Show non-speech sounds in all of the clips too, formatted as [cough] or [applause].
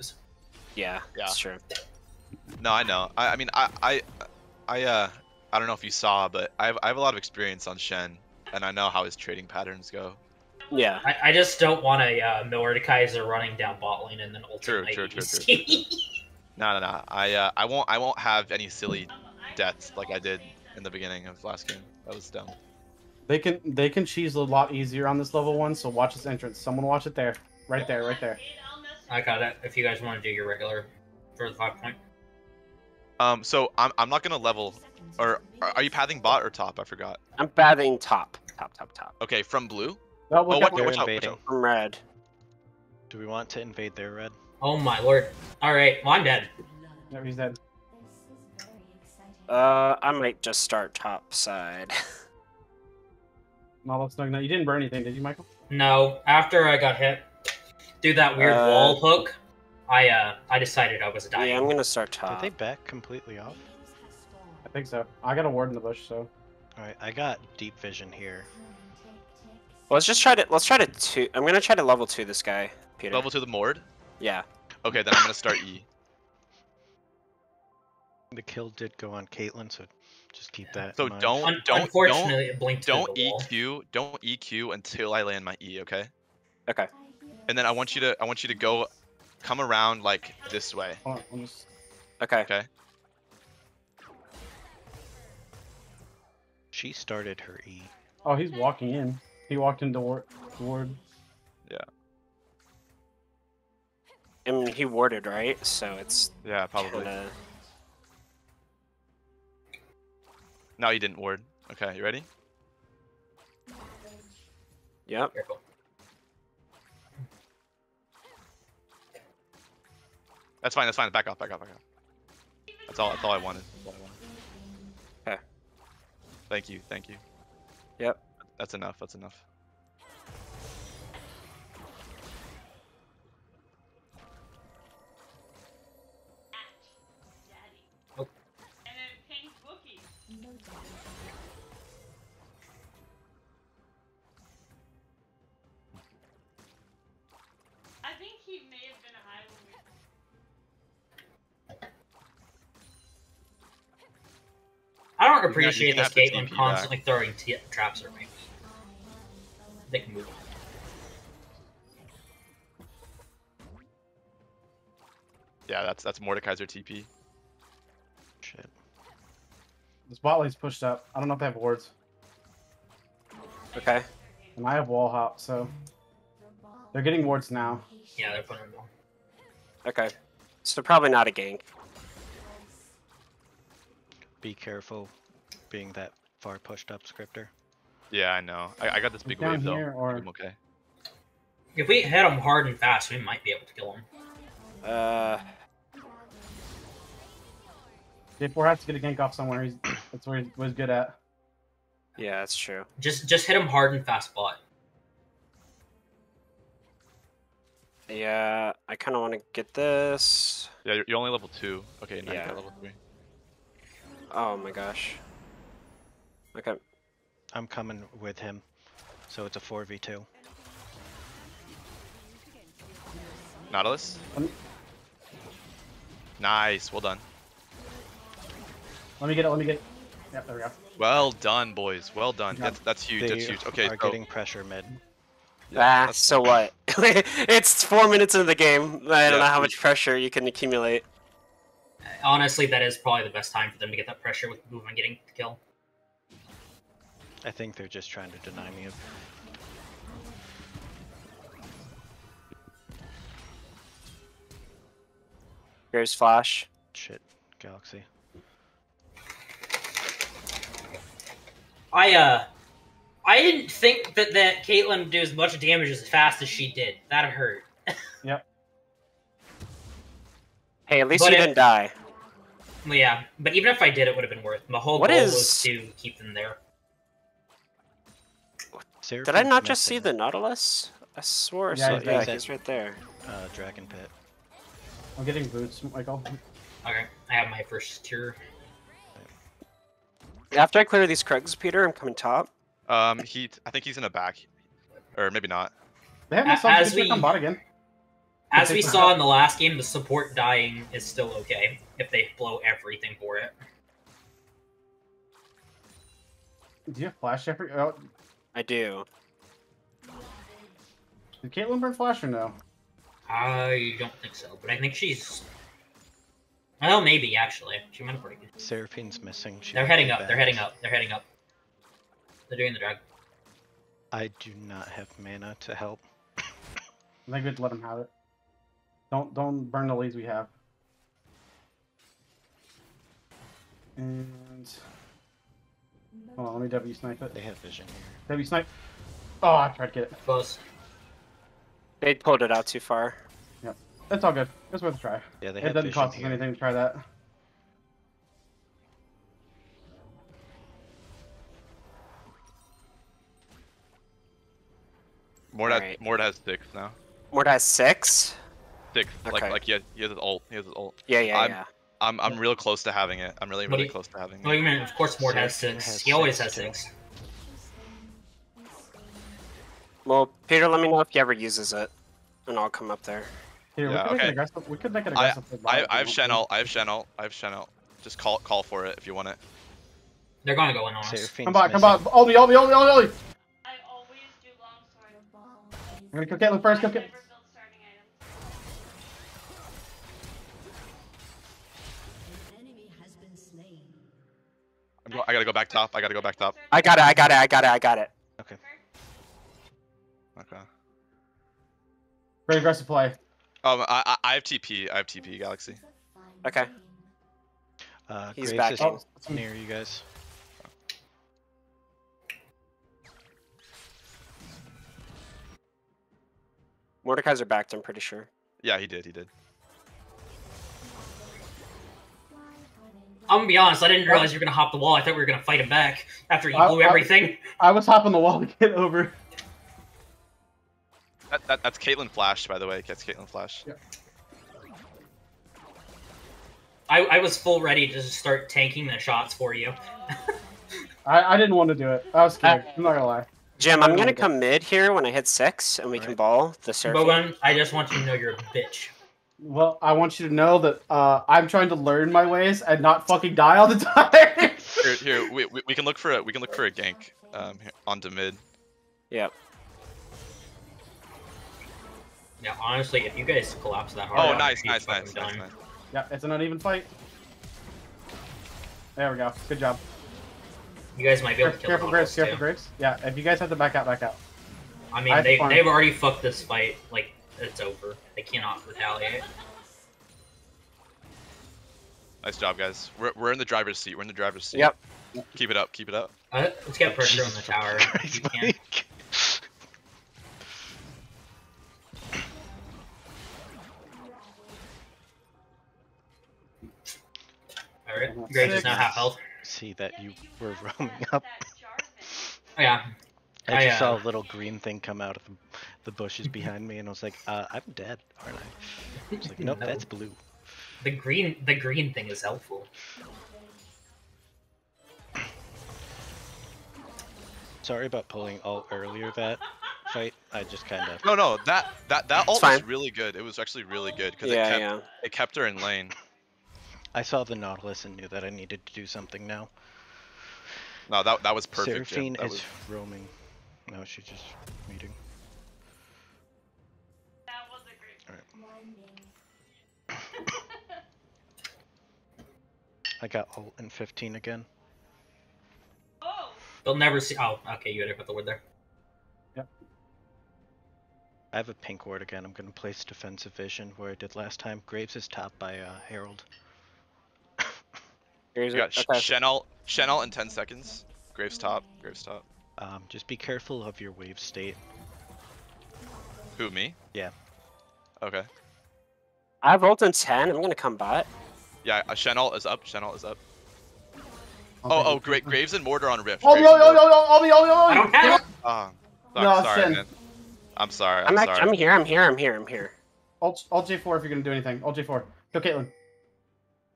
goes. Yeah, Yeah. that's true. No, I know. I, I mean, I, I, I, uh, I don't know if you saw, but I have, I have a lot of experience on Shen, and I know how his trading patterns go. Yeah. I, I just don't want a uh, Mordekaiser running down bot lane and then True, ultimately true, true, ADC. [laughs] No, no, no. I, uh, I won't, I won't have any silly deaths like I did in the beginning of last game. That was dumb. They can they can cheese a lot easier on this level one. So watch this entrance. Someone watch it there, right there, right there. I got it. If you guys want to do your regular for the five point. Um, so I'm, I'm not gonna level, or are are you pathing bot or top? I forgot. I'm batting top. Top, top, top. Okay, from blue. Oh, Oh, look watch, out, They're watch out, watch invading. out. From red. Do we want to invade their red? Oh my lord. Alright, well I'm dead. No, he's dead. Uh, I might just start top side. No, let's no, no. You didn't burn anything, did you, Michael? No, after I got hit, do that weird Uh, wall hook, I uh I decided I was dying. yeah, I'm gonna start top. Did they back completely off? I think so. I got a ward in the bush, so Alright, I got deep vision here. Well, let's just try to let's try to two. I'm gonna try to level two this guy, Peter. Level to the Mord. Yeah. Okay, then I'm gonna start E. [laughs] The kill did go on Caitlyn, so just keep that. So in mind. don't, Un- don't, unfortunately, don't, through don't the wall. EQ, don't EQ until I land my E. Okay. Okay. And then I want you to, I want you to go, come around like this way. on. Just... Okay. Okay. She started her E. Oh, he's walking in. He walked into ward. ward. I mean, he warded right, so it's Yeah, probably. kinda. No, you didn't ward. Okay, you ready? Yep. Careful. That's fine. That's fine. Back off. Back off. Back off. That's all. That's all I wanted. That's all I wanted. Okay. Thank you. Thank you. Yep. That's enough. That's enough. Oh. I don't gonna- appreciate gonna this have to Caitlyn TP constantly throwing t- traps at me. They can move. on. Yeah, that's that's Mordekaiser TP. Shit. This bot lane's pushed up. I don't know if they have wards. Okay. And I have wall hop, so they're getting wards now. Yeah, they're putting them on. Okay. So probably not a gank. Be careful being that far pushed up, Scripter. Yeah, I know. I, I got this big Down wave though. or- I'm okay. If we hit him hard and fast, we might be able to kill him. Uh, J4 has to get a gank off somewhere. He's, that's where he was good at. yeah, that's true. Just just hit him hard and fast bot. Yeah, I kind of want to get this. Yeah, you're, you're only level two. Okay, now Yeah. you got level three. Oh my gosh. Okay. I'm coming with him, so it's a 4v2. Nautilus. Nice. Well done. Let me get it. Let me get it. Yep, there we go. Well done, boys. Well done. That's that's huge. That's huge. Okay, we are so getting pressure mid. yeah, ah, so what? [laughs] it's four minutes into the game. I don't Yeah. know how much pressure you can accumulate. Honestly, that is probably the best time for them to get that pressure with movement getting the kill. I think they're just trying to deny me. Of Here's Flash. Shit, Galaxy. I uh, I didn't think that that Caitlyn would do as much damage as fast as she did. That hurt. [laughs] Yep. Hey, at least But you it- didn't die. Well, yeah, but even if I did, it would have been worth. My whole What goal is- was to keep them there. Did I not just see the Nautilus? I swore. Yeah, so, he's yeah, right he's right there. uh, Dragon Pit? I'm getting boots, Michael. Okay, I have my first tier. After I clear these Krugs, Peter, I'm coming top. Um, he. I think he's in the back, or maybe not. They have no A- subs. as As we we- come bot again. As we saw in the last game, the support dying is still okay if they blow everything for it. Do you have flash, Jeffrey? Oh, I do. did Caitlyn burn flash or no? I don't think so, but I think she's. Well, maybe actually. She might have already. Seraphine's missing. She They're heading be up. They're heading up. They're heading up. They're doing the drag. I do not have mana to help. I think we'd let him have it. Don't don't burn the leads we have. And hold on, let me W snipe it. They have vision here. W snipe. Oh, I tried to get it. Close. They pulled it out too far. Yep. That's all good. It's worth a try. Yeah, they It doesn't vision cost us anything to try that. Mord, has, Alright. Mord has six now. Mord has six. Six. Like Okay. like he has, he has his ult. He has his ult. Yeah, yeah, I'm- yeah. I'm I'm real close to having it. I'm really really you- close to having Well, it. you mean, of course, Mord has six. has he always has six, six. Well, Peter, let me know if he ever uses it, and I'll come up there. Here, Yeah, we could okay. aggressive. We could make an aggressive. play I I have if Shen ult. I have Shen ult. I have Shen ult. Just call call for it if you want it. They're going to go in on us. to. Come on, come missing. on. Hold me, hold me, hold me, hold me, hold me. I always do long sword. I'm gonna kill Caitlyn first. Kill I Caitlyn. never build starting items. I'm go- I gotta go back top. I gotta go back top. I got it. I got it. I got it. I got it. Okay. Okay. Very aggressive play. Um, I I, I have TP. I have TP. Galaxy. Okay. Uh, He's Graves back is. Oh, near you guys. Mordekaiser backed. I'm pretty sure. Yeah, he did. He did. I'm gonna be honest. I didn't realize you were gonna hop the wall. I thought we were gonna fight him back after you blew I- everything. I was hopping the wall to get over. That, that that's Caitlyn Flash, by the way. That's Caitlyn Flash. I, I was full ready to just start tanking the shots for you. [laughs] I, I didn't want to do it. I was uh, scared. I'm not gonna lie. Jim, I I'm gonna come mid here when I hit six, and we can Alright. ball the Seraphine. Bogun, I just want you to know you're a bitch. Well, I want you to know that uh, I'm trying to learn my ways and not fucking die all the time. Here, [laughs] here, we, we, we can look for a we can look for a gank um here, onto mid. Yep. Yeah, honestly, if you guys collapse that hard, Oh, I'm nice, nice, be nice, nice, nice. yeah, it's an uneven fight. There we go. Good job. You guys might be able to Careful, kill careful the Graves. Nautilus, Careful too. Graves. Yeah, if you guys have to back out, back out. I mean, I they, fun. they've already fucked this fight. Like, it's over. They cannot retaliate. Nice job, guys. We're, we're in the driver's seat. We're in the driver's seat. Yep. Keep it up. Keep it up. Uh, let's get pressure on the tower. [laughs] fucking if you Christ, can. Mike. Alright, Graves is now half health. See that you were had [laughs] roaming up. Oh, yeah. I I, just saw uh, a little green thing come out of the, the bushes [laughs] behind me, and I was like, uh, "I'm dead, aren't I?" It's like, [laughs] "Nope, No. that's blue." The green, the green thing is helpful. Sorry about pulling ult earlier that [laughs] fight. I just kind of No, no, that that that ult was really good. It was actually really good because Yeah, it kept yeah. it kept her in lane. I saw the Nautilus and knew that I needed to do something now. No, that that was perfect. Jim. Seraphine That is was- roaming. No, she's just meeting. I got ult in 15 again. Oh, They'll never see. Oh, okay, you had to put the word there. Yep. I have a pink ward again. I'm gonna place defensive vision where I did last time. Graves is top by uh, Herald. Here's You got it. okay. Okay. Shen ult, Shen ult in 10 seconds. Graves top. Graves top. Um, just be careful of your wave state. Who me? Yeah. Okay. I have ult in ten. I'm gonna come bot. Yeah, uh, Shen is up. Shen is up. I'll Oh, oh, great. Graves and Mortar on Rift. Oh, yo, Graves yo, and yo, Mortar- yo, oh, yo, yo, yo. I don't have. Ah, No, I'm sorry, Shen. man. I'm sorry. I'm, I'm sorry. I'm here. I'm here. I'm here. I'm here. Alt, Alt J4 if you're gonna do anything. Alt J4. Kill Caitlyn.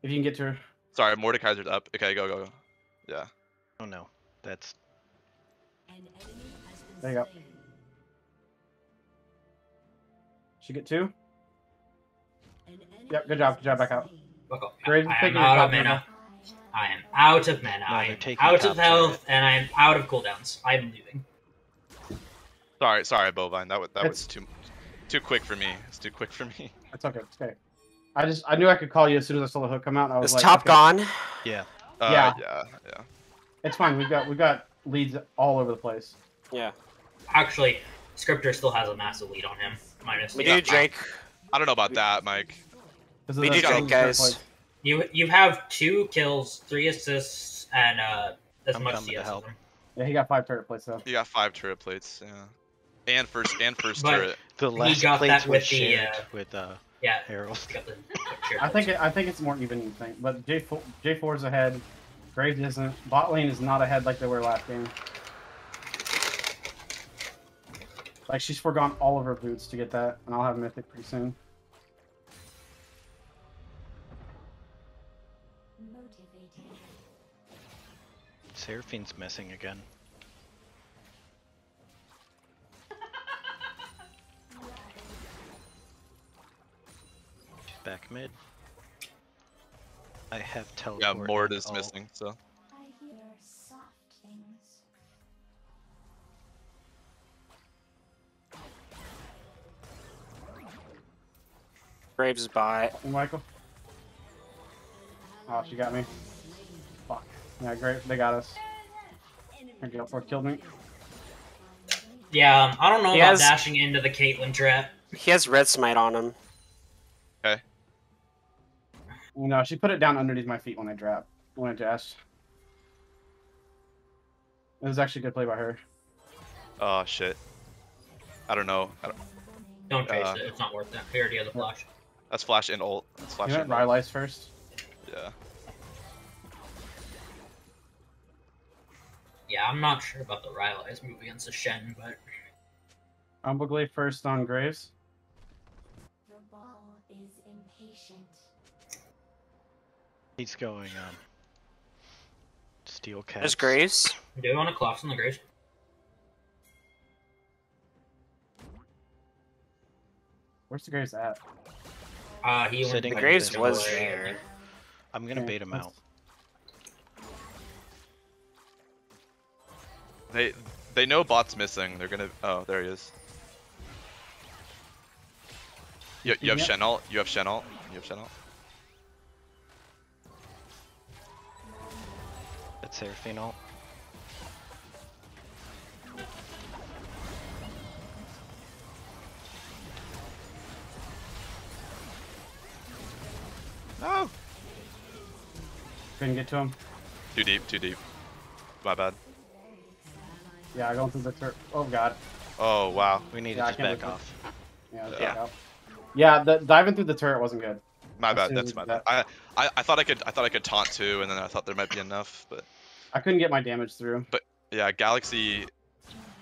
If you can get to her. Sorry, Mordekaiser's up. Okay, go, go, go. Yeah. Oh no, that's There you go. She get two. Yep, good job, good job, back out. Fuck off. Graves is I am taking your out of mana. mana. I am out of mana. No, I am out of health, and I am out of cooldowns. I am leaving. Sorry, sorry, bovine. That was that was too too quick for me. It's too quick for me. [laughs] It's okay. It's okay. I just I knew I could call you as soon as I saw the hook come out. And I was Is like, top okay, gone? Yeah. Uh, Yeah. yeah, yeah. It's fine. We've got we've got leads all over the place. Yeah. Actually, Scriptor still has a massive lead on him. Minus. We Yeah. do Drake. I don't know about that, Mike. This is We a- do this is Drake, a guys. You you have two kills, three assists, and uh, as I'm much coming to CS. help. Yeah, he got five turret plates though. He got five turret plates, yeah. And first and first But- turret. The He last got plates that was with the, uh, with uh, Yeah. Herald. [laughs] I think it, I think it's more even than you think. But J four J four is ahead. Graves isn't. Bot lane is not ahead like they were last game. Like she's forgone all of her boots to get that, and I'll have mythic pretty soon. Seraphine's missing again. [laughs] She's back mid. I have teleport. Yeah, Mord is ult. missing, so. I hear soft things. Graves is by. Michael. Oh, she got me. Fuck. Yeah, great. They got us. Her Gale Force killed me. Yeah, um, I don't know He about has- dashing into the Caitlyn trap. He has red smite on him. You know, she put it down underneath my feet when I dropped. When I dashed. It was actually a good play by her. Oh shit. I don't know. I don't... Don't chase Uh, it. It's not worth it. He already has a flash. That's flash and ult. That's flash You and went. Rylai's first. Yeah. Yeah, I'm not sure about the Rylai's move against the Shen, but Umbugly first on Graves. The ball is impatient. He's going um. Steel cat. There's Graves. do you want to collapse on the Graves? Where's the Graves at? Uh, he went Sitting The Graves was middle. there. I'm gonna Okay, bait him out. They they know bot's missing. They're gonna. Oh, there he is. You, you have Yeah. Shen ult. You have Shen ult. You have Shen ult. That's Seraphine ult. No. Couldn't get to him. Too deep. Too deep. My bad. Yeah, going through the turret. Oh god. Oh wow. We need Yeah, to just can't back believe off. Yeah. let's Yeah. back. Yeah, the, diving through the turret wasn't good. My As bad. That's my did bad. I, I I thought I could I thought I could taunt too, and then I thought there might be enough, but I couldn't get my damage through. But yeah, Galaxy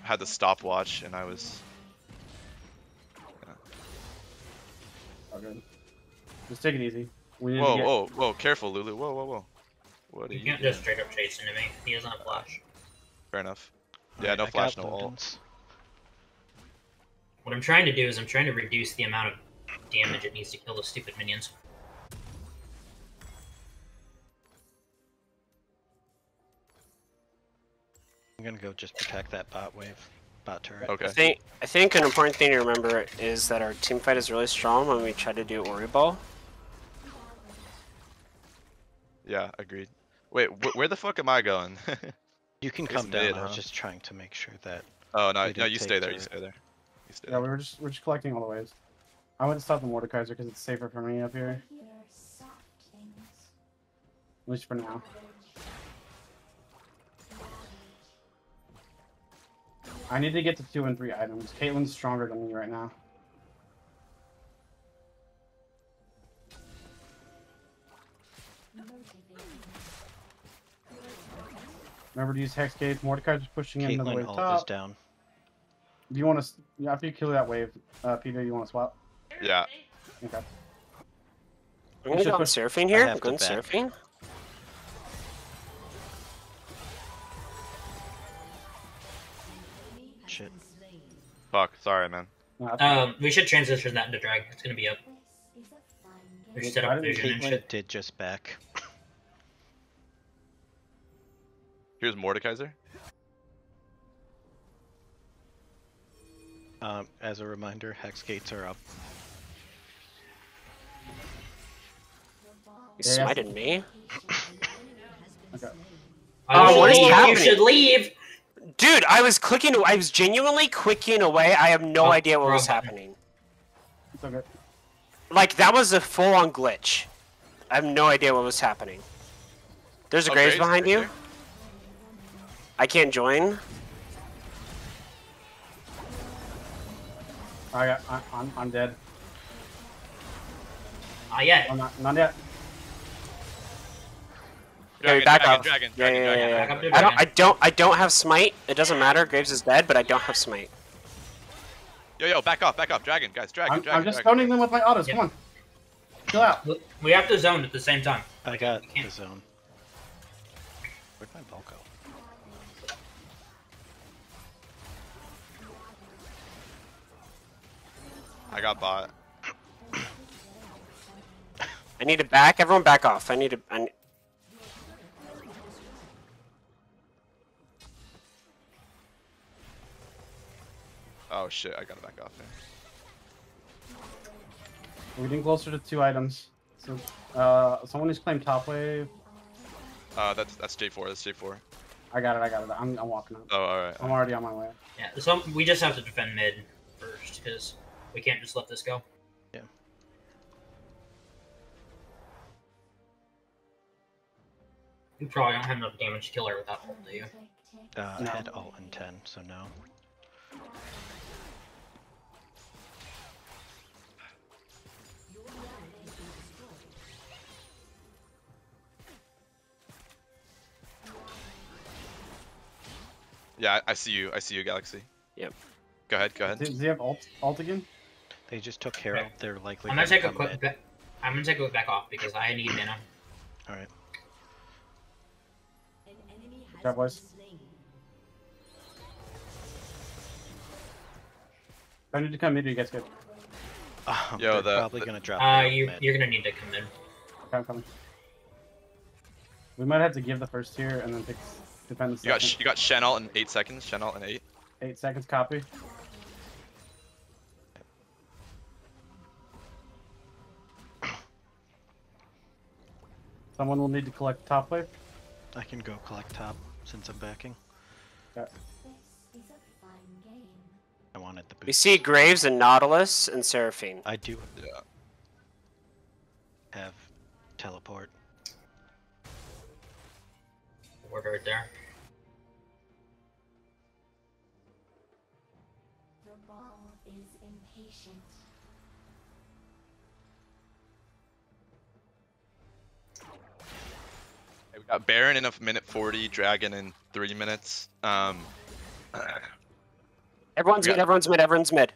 had the stopwatch, and I was. Oh, good. Just take it easy. We need Whoa, to get... whoa, whoa! Careful, Lulu. Whoa, whoa, whoa. What are You you can't doing? just straight up chase into me. He doesn't have flash. Fair enough. Yeah, Alright, no I flash, no ult. tokens. What I'm trying to do is I'm trying to reduce the amount of damage it needs to kill the stupid minions. I'm gonna go just protect that bot wave, bot turret. Okay. I think I think an important thing to remember is that our team fight is really strong when we try to do Ori Ball. Yeah, agreed. Wait, wh- where the fuck am I going? [laughs] You can come down. mid, I was huh? just trying to make sure that oh no, no, you stay there. You stay there. You stay Yeah, there. we were just we're just collecting all the waves. I went to stop the Mordekaiser because it's safer for me up here, hear soft things. at least for now. I need to get to two and three items. Caitlyn's stronger than me right now. Remember to use Hex Gate. Mordekaiser's pushing in another Caitlyn wave ult top. is down. Do you want to? After you kill that wave, uh, Peter, you want to swap? Yeah. Okay. I'm gonna should go on push- I here. have I'm to going back. Seraphine. Shit. Fuck. Sorry, man. Um, we should transition that into drag. It's gonna be up. This is a fine We set up vision and Caitlyn shit. did just back. Here's Mordekaiser. Um, as a reminder, hex gates are up. You Yeah, yeah. smited me? Okay. Oh, what is happening? you should leave. Dude, I was clicking. I was genuinely clicking away. I have no Oh, idea what was happening. Okay. Like that was a full-on glitch. I have no idea what was happening. There's a Oh, graves Graves, behind you. there. I can't join. Oh, I got. I, I'm. I'm dead. Not yet. I'm not. Not yet. Okay, Dragon, back dragon, up. dragon, Yeah, dragon, yeah, dragon. yeah, Back up I don't. I don't. I don't have smite. It doesn't matter. Graves is dead, but I don't have smite. Yo, yo, back off, back off, dragon, guys, dragon, I'm, dragon. I'm just dragon. stoning them with my autos. Yeah. Come on. Chill out. We- We have to zone at the same time. I got can't- the zone. Where'd go? I got bot. [coughs] I need to back. Everyone, back off. I need to. I, ne- Oh shit, I gotta back off there. We're getting closer to two items. So, uh, someone who's claimed top wave. Uh, that's that's J4. That's J4. I got it. I got it. I'm. I'm walking up. Oh, all right. I'm already on my way. Yeah. So we just have to defend mid first because we can't just let this go. Yeah. You probably don't have enough damage to kill her without ult, do you? Uh, No. I had ult and 10, so no. Yeah, I, I see you. I see you, Galaxy. Yep. Go ahead. Go ahead. does he have ult, ult again? They just took Herald. They're likely I'm gonna gonna take a quick. mid. Ba- I'm gonna take a quick back off because I need mana. Alright. Trap boys. I need to come mid. You guys good? [laughs] Um, Yo, they're the- probably the- gonna drop Uh, you mid. you're gonna need to come in. Okay, I'm coming. We might have to give the first tier and then pick, defend the You got second. you got Shen ult in eight seconds. Shen ult in eight. Eight seconds. Copy. Someone will need to collect top wave. I can go collect top since I'm backing. This is a fun game. I wanted the boost. We see Graves and Nautilus and Seraphine. I do Yeah. have teleport. Word right there. The ball is impatient. We got Baron in a minute 40, Dragon in three minutes. Um, [clears throat] Everyone's Yeah. mid. Everyone's mid. Everyone's mid.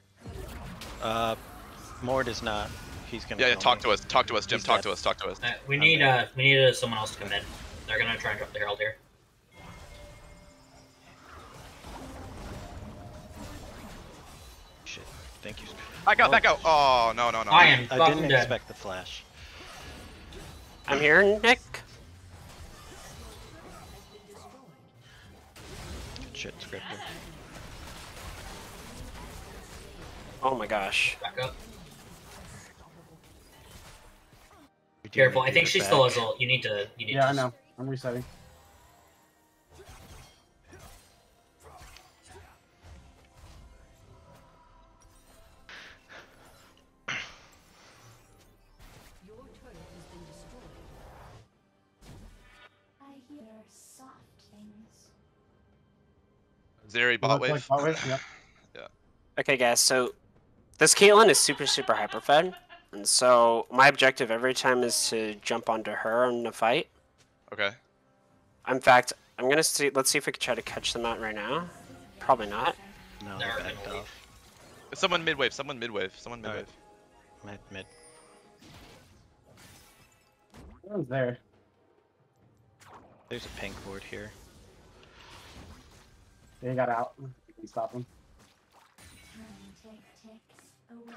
Uh, Mord is not. He's gonna. yeah, yeah. Talk me. to us. Talk to us, Jim. He's Talk dead. to us. Talk to us. Uh, we need uh we need uh, someone else to come in. They're gonna try and drop the herald here. Thank you. Back out. Oh, Back out. Oh no no no. I am I didn't dead. expect the flash. I'm here, Nick. Good shit, scripter. Oh my gosh. Back up. Careful. I think to she back. still has ult. You need to. You need Yeah, to I know. I'm resetting. Zeri bot Looks like bot wave, Yep. [laughs] Okay, guys. So this Caitlyn is super super hyper fed, and so my objective every time is to jump onto her in a fight. Okay. In fact, I'm gonna see. Let's see if we can try to catch them out right now. Probably not. No, They're backed off. Someone mid wave. Someone mid wave. Someone mid wave. Mid, mid. Everyone's there. There's a pink board here. They got out. We stop them. Time tick ticks away.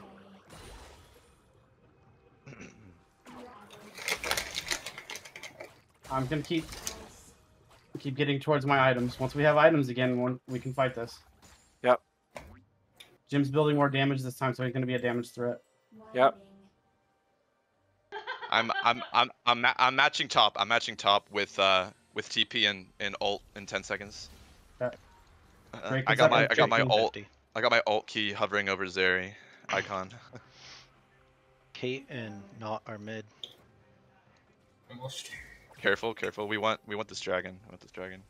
I'm gonna keep keep getting towards my items. Once we have items again, one- we can fight this. Yep. Jim's building more damage this time, so he's gonna be a damage threat. Yep. [laughs] I'm I'm I'm I'm I'm matching top. I'm matching top with uh with TP and and ult in 10 seconds. Okay. Uh, I got my in I got my Drake ult 50. I got my ult key hovering over Zeri icon. Kate and Not are mid. Careful, careful. We want we want this dragon. We want this dragon.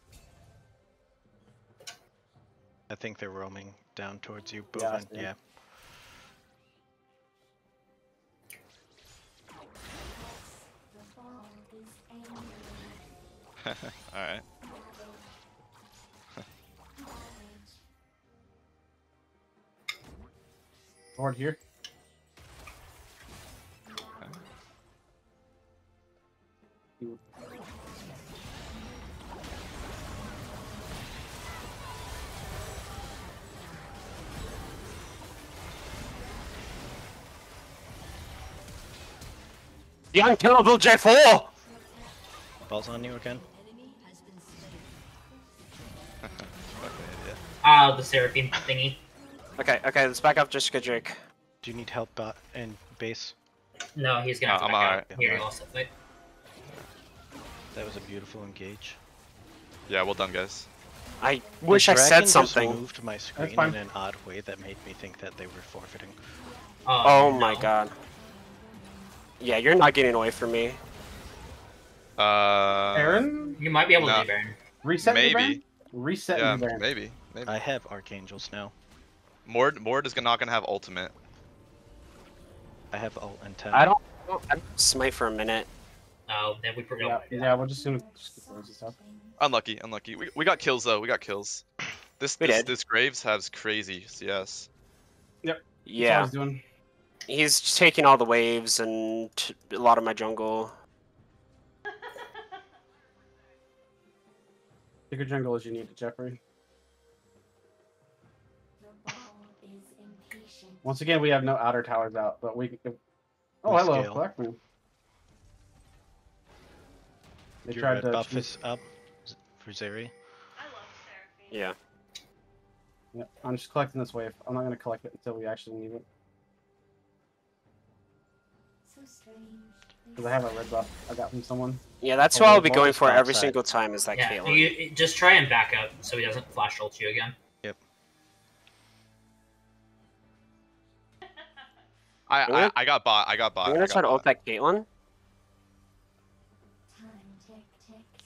I think they're roaming down towards you, Yeah, Bovin. see. Yeah. The ball is angry. All right. Forward here. The unkillable J4! Balls on you again. [laughs] Ah, the Seraphine thingy. Okay, okay, let's back up Jessica Drake. Do you need help bot and base? No, he's gonna have Uh, to I'm back alright, out. I'm Here, he alright. lost that fight. That was a beautiful engage. Yeah, well done, guys. I The wish I dragon said just something. moved my screen in an odd way that made me think that they were forfeiting. Oh my no. god. Yeah, you're not getting away from me. Uh, Aaron, You might be able No. to do Baron. reset me, Baron. Maybe. Reset Yeah, me, Baron. maybe. Maybe. I have archangels now. Mord Mord is not gonna have ultimate. I have ult and 10. I don't. I don't smite for a minute. Oh, then we Yeah, forgot. yeah, we're just gonna skip those and. Unlucky, unlucky. We, we got kills though. We got kills. This We this, did. this Graves has crazy CS. That's Yeah, he's doing. he's just taking all the waves and t- a lot of my jungle. Bigger jungle as you need it, Jeffrey. Once again, we have no outer towers out, but we. If... Oh, We hello, scale. collect me. They Your tried to. buff cheat- is up for Zeri. I love Seraphine. Yeah. Yeah, I'm just collecting this wave. I'm not gonna collect it until we actually need it. So strange. Because I have a red buff I got from someone. Yeah, that's Oh, what I'll be going for every side? single time is that Yeah, Caitlyn. you, just try and back up so he doesn't flash ult you again. I, Really? I I got bot. I got bot. I'm gonna try to ult bot. that Caitlyn. Time.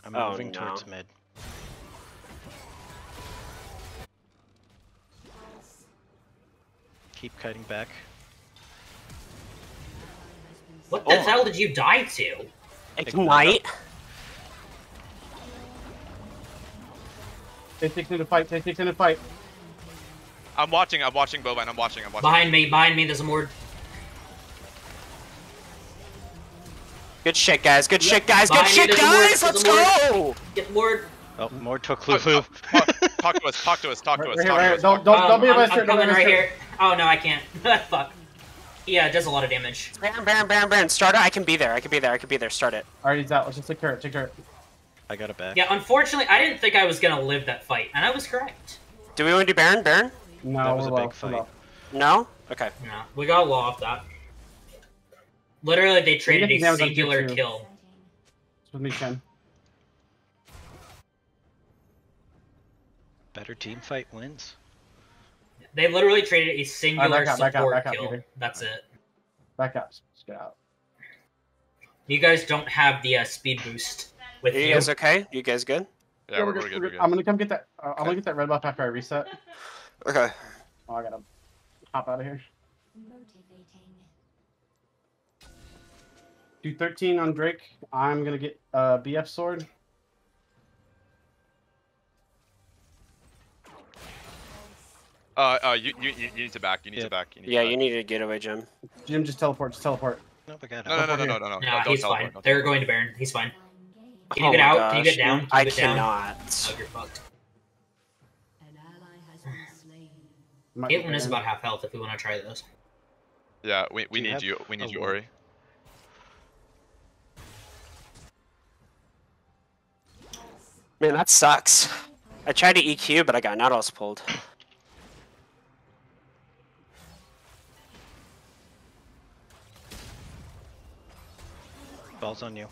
I'm Oh, moving towards mid. Keep kiting back. What the Oh. hell did you die to? Ignite. They take in a fight. They take in a fight. I'm watching. I'm watching Bovine. I'm watching. I'm watching. Behind me, behind me, there's a more. Good shit, guys. Good shit, guys. Good shit, there's a ward, guys. Let's go. Get more. Oh, more took Talk, Lulu. talk, talk to us. Talk to us. Talk to us. Talk right to here. us. Don't, don't, Um, don't be a I'm, bastard. I'm Don't be a coming right here. Oh no, I can't. [laughs] Fuck. Yeah, it does a lot of damage. Baron, Baron, Baron, Baron. Start it. I can be there. I can be there. I can be there. Start it. Alright, he's out. Let's just take care. Take care. I got it back. Yeah, unfortunately, I didn't think I was gonna live that fight, and I was correct. Do we want to do Baron? Baron? No, That was a big fight. No. Okay. No, we got a law off that. Literally, they traded a the damage on singular kill. It's with me, Shen. Better team fight wins. They literally traded a singular back out, back out, support back out, kill. Peter. That's it. Back up. Just get out. You guys don't have the uh, speed boost with Are you. you guys okay? You guys good? Yeah, we're, we're good. We're good. I'm gonna come get that. Uh, I'm gonna get that red buff after I reset. Okay. Oh, I gotta hop out of here. Do 13 on Drake. I'm gonna get uh, BF sword. Uh, uh, you, you, you you need to back. You need Yeah. to back. You need Yeah, to you need to get away, Jim. Jim, just teleport. Just teleport. No, I got it. No, no, no, no, no, here. no, no. Nah, don't he's teleport, fine. don't They're teleport. going to Baron. He's fine. Fine. Can you oh get out? Gosh. Can you get down? Can you I get down? cannot. Oh, you're fucked. An ally has been [sighs] slain. Might be Caitlyn is about half health if we want to try those. Yeah, we, we need you. We need you, ward? Ori. Man, that sucks. I tried to EQ, but I got Nautilus pulled. Ball's on you.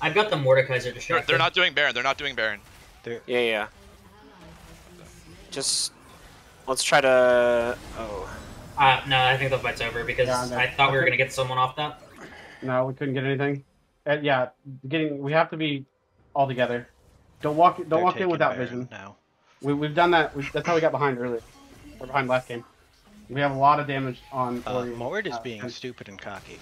I've got the Mordekaiser They're, distracted. they're not doing Baron. They're not doing Baron. There. Yeah, yeah. Just let's try to. Oh, Uh, no, I think the fight's over because Yeah, no. I thought we were gonna get someone off that. No, we couldn't get anything. Uh, yeah, getting we have to be all together. Don't walk. Don't They're walk in without Baron vision. Now. We, we've done that. We, that's how we got behind earlier. Or behind last game. We have a lot of damage on. Uh, Ori. Mord is uh, being and- stupid and cocky.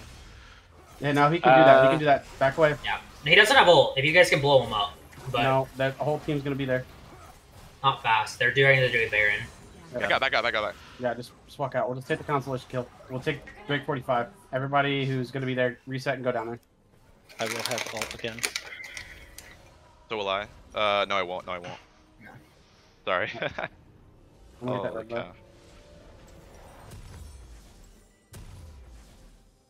Yeah, no, he can do that. He Uh, can do that. Back away. Yeah, he doesn't have ult. If you guys can blow him up, but No, that whole team's gonna be there. not fast. They're doing the do Baron. Back out, back out, back out, back. Yeah, just, just walk out. We'll just take the consolation kill. We'll take Drake 45. Everybody who's gonna be there, reset and go down there. I will have ult again. So will I. Uh, no, I won't. No, I won't. No. Sorry. [laughs] [laughs] I'm gonna that Holy red cow.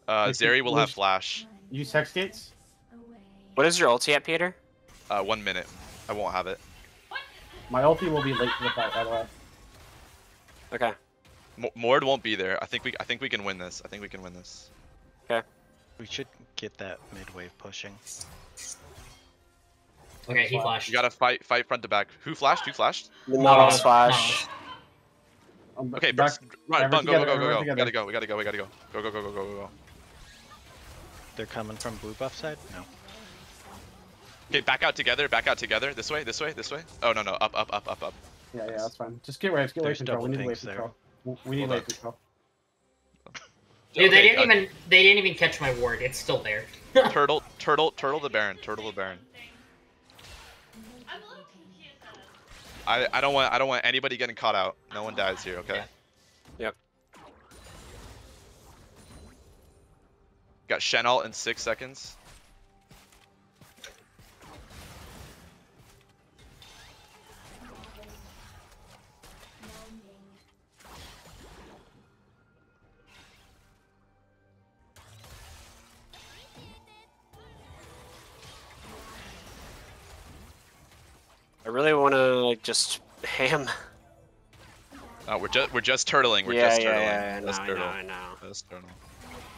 Uh, Zeri will have flash. Use hex gates. What is your ulti at, Peter? Uh, one minute. I won't have it. My ulti will be late to the fight, by the way. Okay. M- Mord won't be there. I think we. I think we can win this. I think we can win this. Okay. We should get that mid wave pushing. Okay, he flashed. You gotta fight, fight front to back. Who flashed? Who flashed? The No, Nautilus flash. Um, Okay, back, back, run, everyone bun, go, go, go, go, go. We gotta go. We gotta go. We gotta go. Go, go, go, go, go, go, go. They're coming from blue buff side? No. Okay, back out together. Back out together. This way. This way. This way. Oh no, no. Up, up, up, up, up. Yeah, yeah, that's fine. Just get waves, get wave control. We need wave control. We need Hold wave control. Dude, they didn't uh, even they didn't even catch my ward. It's still there. [laughs] Turtle, turtle, turtle the Baron. Turtle the Baron. I, I don't want, I don't want anybody getting caught out. No one dies here. Okay. Yep. Got Shen ult in six seconds. I really want to like just ham. [laughs] Oh, we're just, we're just turtling. We're yeah, just yeah, turtling. yeah, yeah, Just no, I know, I know. Just turtle.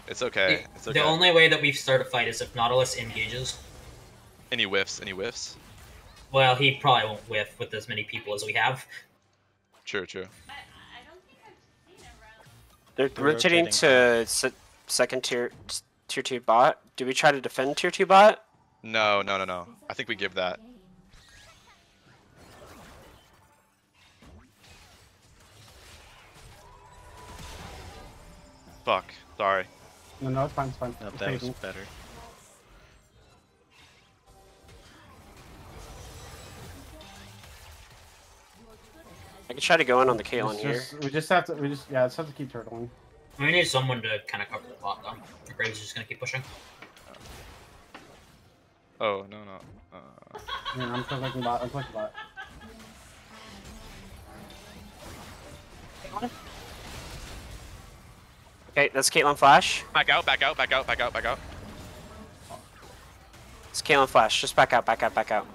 It's okay. It's The only way that we start a fight is if Nautilus engages. Any whiffs? Any whiffs? Well, he probably won't whiff with as many people as we have. True, true. I, I don't think I've seen it around. They're They're rotating rotating to se- second tier tier two bot. Do we try to defend tier two bot? No, no, no, no. I think we give that. Fuck. Sorry. No, no, it's fine, it's fine. No, Just that was it. better. I can try to go in on the Caitlyn It's here. we just have to, we just, yeah, just have to keep turtling. We need someone to kind of cover the bot though. The Graves is just gonna keep pushing. Oh, no, no. Uh, Yeah, I'm clicking bot, I'm clicking bot. Okay, that's Caitlyn flash. back out, back out, back out, back out, back out. It's Caitlyn flash. Just back out, back out, back out.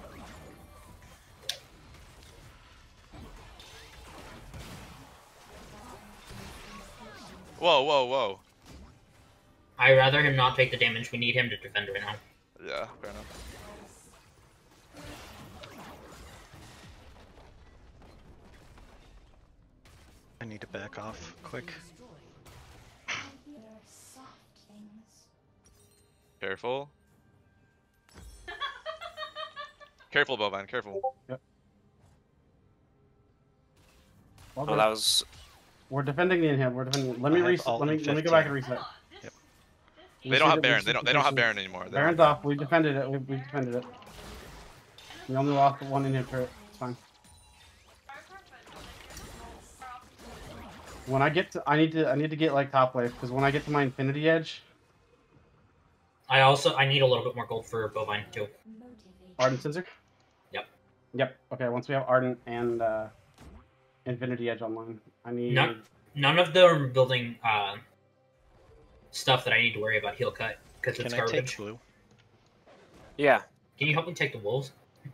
Whoa, whoa, whoa. I'd rather him not take the damage. We need him to defend right now. Yeah, fair enough. I need to back off quick. Careful. careful, Bovine, careful. Well, Oh, we're, that was. we're defending the inhib. We're defending. Let me I reset. Let me let me go back and reset. Yep. this They don't have Baron. They don't. They don't have. Baron anymore. They don't Baron's off. We defended it. We, we defended it. We only lost one inhib turret. It's fine. When I get to, I need to, I need to get like top wave because when I get to my infinity edge, I also I need a little bit more gold for bovine too. Motivate. Ardent Censer. Yep. Yep. Okay. Once we have Ardent and uh, Infinity Edge online, I need. No. None of them building uh, stuff that I need to worry about heal cut because it's Can I take garbage. blue? Yeah. Can you help me take the wolves? [laughs]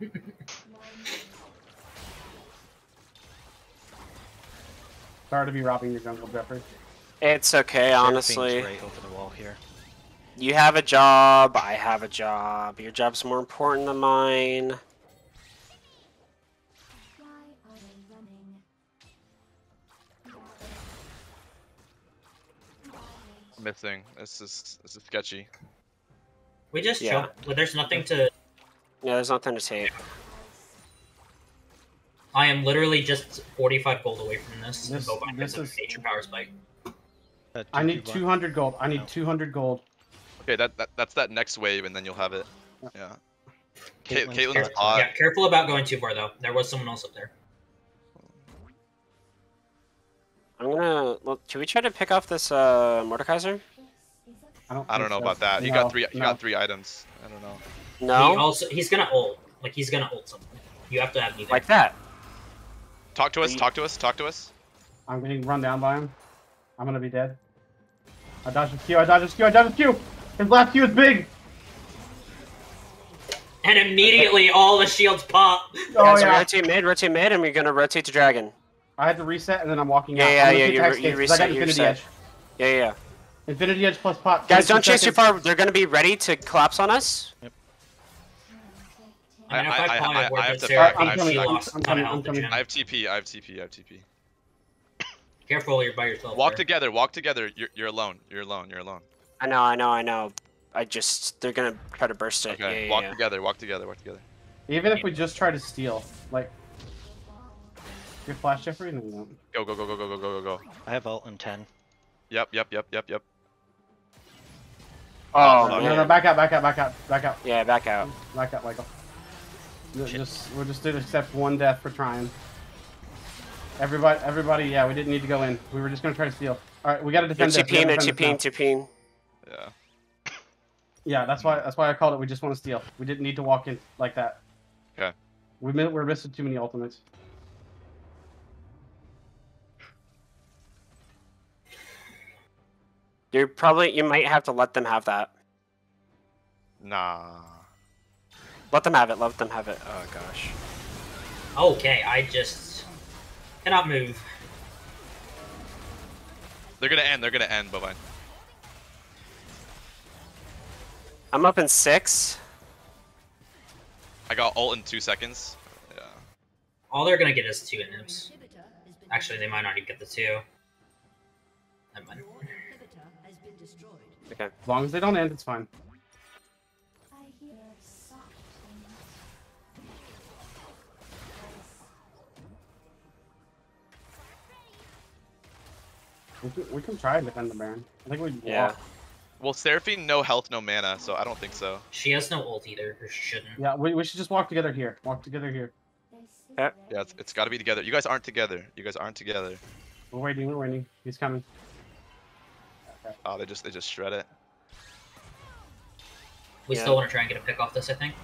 Sorry to be robbing your jungle, Jeffrey. It's okay, honestly. right over the wall here. You have a job, I have a job. Your job's more important than mine. Why are? Missing. This is this is sketchy. We just Yeah. choked. Well, there's nothing to. Yeah, there's nothing to take. I am literally just 45 gold away from this. This- this is- nature power spike. I need 200 gold. I need No. 200 gold. Okay, that, that that's that next wave, and then you'll have it. Yeah. Ca- Caitlyn's Caitlyn's character. hot. yeah, careful about going too far though. There was someone else up there. I'm gonna. Well, should we try to pick off this uh, Mordekaiser? I don't. I don't know so. about that. He No, got three. He no. got three items. I don't know. No. He No, also he's gonna ult. Like he's gonna ult something. You have to have neither. like that. Talk to us. Talk to us. Talk to us. I'm getting run down by him. I'm gonna be dead. I dodged his Q. I dodged his Q. I dodged his Q. His last Q is big. and immediately all the shields pop. Oh Guys, yeah. rotate mid, rotate mid, and we're gonna rotate to dragon. I had to reset and then I'm walking Yeah, out. yeah, I'm gonna yeah, take you re- Gates you 'cause I got reset, you Infinity reset. Edge. Yeah, yeah. yeah. Infinity Edge plus pop. Guys, don't chase too far. They're gonna be ready to collapse on us. I mean, I- I, I- I- I have the to back- I'm she coming, I'm- I'm coming, I'm coming. I have TP. I have TP. I have TP. Careful, you're by yourself. Walk there. together. Walk together. You're you're alone. You're alone. You're alone. I know, I know, I know. I just they're gonna try to burst it. Okay. Yeah, yeah, walk yeah. together. Walk together. Walk together. Even if we just try to steal, like, your flash Jeffrey, no, you don't. Go go go go go go go go go. I have ult in 10. Yep. Yep. Yep. Yep. Yep. Oh, oh No, No, no, back out, back out, back out, back out, Yeah, back out. back out, Michael. Ju- Just, we're just did accept one death for trying. Everybody, everybody, yeah, we didn't need to go in. We were just gonna try to steal. All right, we gotta They're defend this. we TPing, gotta they're TPing. TPing. Yeah. Yeah, that's why, that's why I called it. We just want to steal. We didn't need to walk in like that. Okay. We mi- we're missing too many ultimates. You're probably you might have to let them have that. Nah. Let them have it. Let them have it. Oh gosh. Okay, I just cannot move. They're gonna end. They're gonna end. Bovine. I'm up in six. I got ult in two seconds. Yeah. All they're gonna get is two inhibs. Actually, they might not even get the two. Never mind. Okay. As long as they don't end, it's fine. I hear soft things. We can, we can try and defend the Baron. I think we. Yeah. Well, Seraphine, no health, no mana, so I don't think so. She has no ult either, or she shouldn't. Yeah, we, we should just walk together here. Walk together here. Yeah. Yeah, it's, it's got to be together. You guys aren't together. You guys aren't together. We're waiting. We're waiting. He's coming. Oh, they just they just shred it. We Yeah. still want to try and get a pick off this, I think.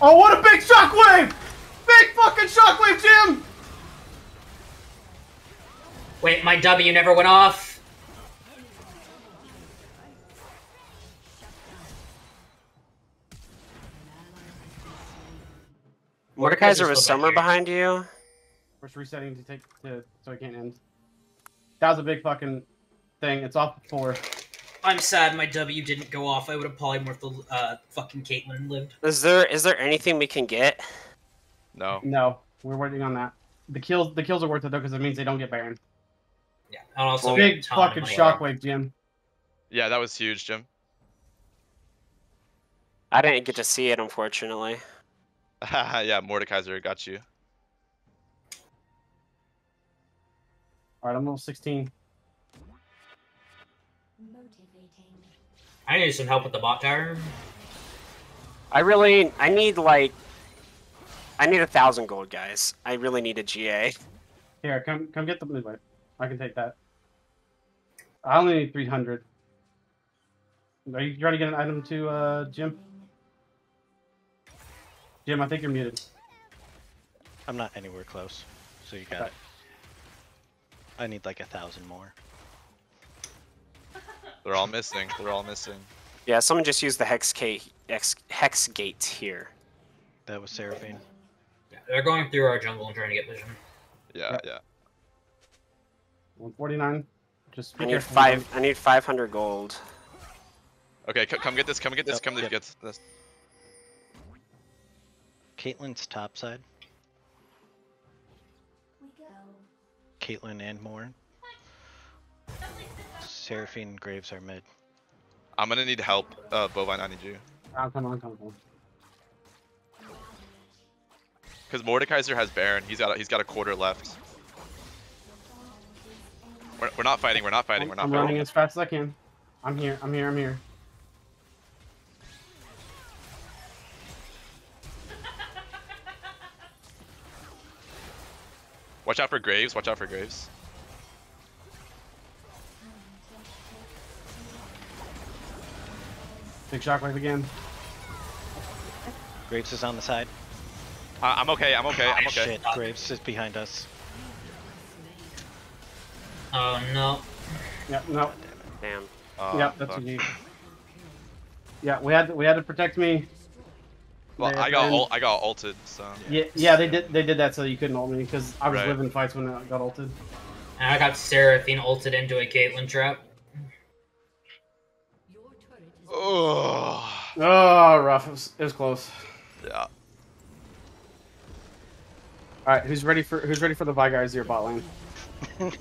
Oh, what a big shockwave! Big fucking shockwave, Jim! Wait, my W never went off. Mordekaiser was still back summer behind you. We're just resetting to take to so it can't end. That was a big fucking thing. It's off four. I'm sad my W didn't go off. I would have polymorphed the uh, fucking Caitlyn and lived. Is there is there anything we can get? No. No, we're waiting on that. The kills the kills are worth it though because it means they don't get Baron. Yeah, and also Big fucking shockwave, Jim. Yeah, that was huge, Jim. I didn't get to see it unfortunately. [laughs] yeah, Mordekaiser got you. All right, I'm level 16. motivating. I need some help with the bot tower. I really I need like I need a thousand gold, guys. I really need a GA. Here, come come get the blue wave. I can take that. I only need 300. Are you trying to get an item to uh, Jim? Jim, I think you're muted. I'm not anywhere close, so you got Okay. it. I need like a thousand more. They're all missing. They're all missing. Yeah, someone just used the hex K Hex, hex gate here. That was Seraphine. Yeah, they're going through our jungle and trying to get vision. Yeah, yeah. 149. Just I need five. I need 500 gold. Okay, c- come get this. Come get this. Yep, Come yep. get this. Caitlyn's top side. We. Caitlyn and Mord. Seraphine Graves are mid. I'm gonna need help. Uh, bovine, I need you. Oh, come on, come on. Because Mordekaiser has Baron. He's got a, he's got a quarter left. We're, we're not fighting. We're not fighting. We're not fighting. I'm fighting. running as fast as I can. I'm here. I'm here. I'm here. Watch out for Graves. Watch out for Graves. Big shockwave again. Graves is on the side. I, I'm okay. I'm okay. I'm okay. Shit, Graves is behind us. Oh no. Yep. No. Damn. Uh, yep. That's fuck. what you. need. Yeah, we had we had to protect me. Well, I got and- ult, I got ulted. So Yeah, yeah, they did they did that so you couldn't ult me because I was Right. living fights when I got ulted. And I got Seraphine ulted into a Caitlyn trap. Your turret is Oh. Oh, ah, rough. It was, it was close. Yeah. All right, who's ready for who's ready for the Veigar Zero bot lane? [laughs]